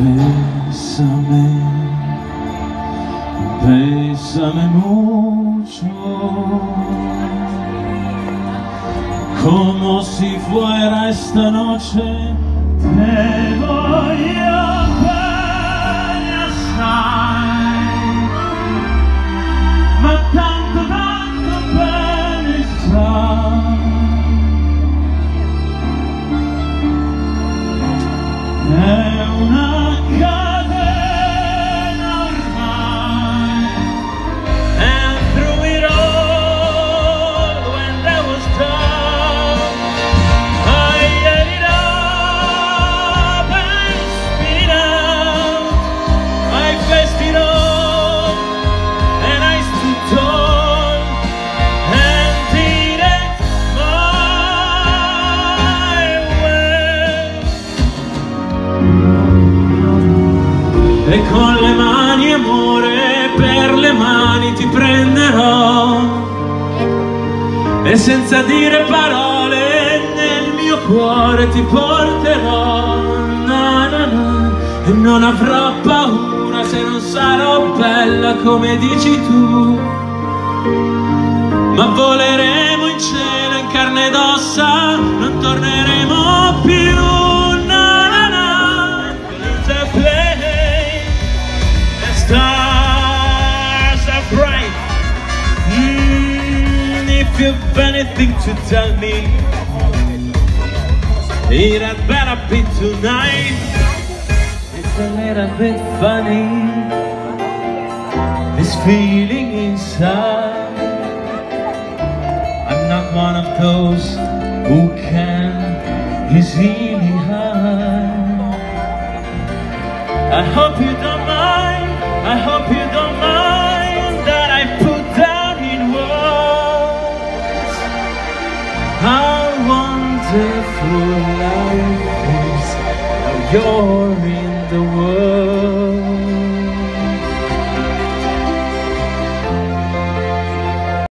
Bésame, bésame mucho, como si fuera esta noche. E con le mani amore, per le mani ti prenderò. E senza dire parole nel mio cuore ti porterò. Na, na, na. E non avrò paura se non sarò bella come dici tu. Ma voleremo bright. Mm, if you've anything to tell me, it had better be tonight. It's a little bit funny, this feeling inside. I'm not one of those who can easily hide. I hope you don't mind. I hope you you're in the world.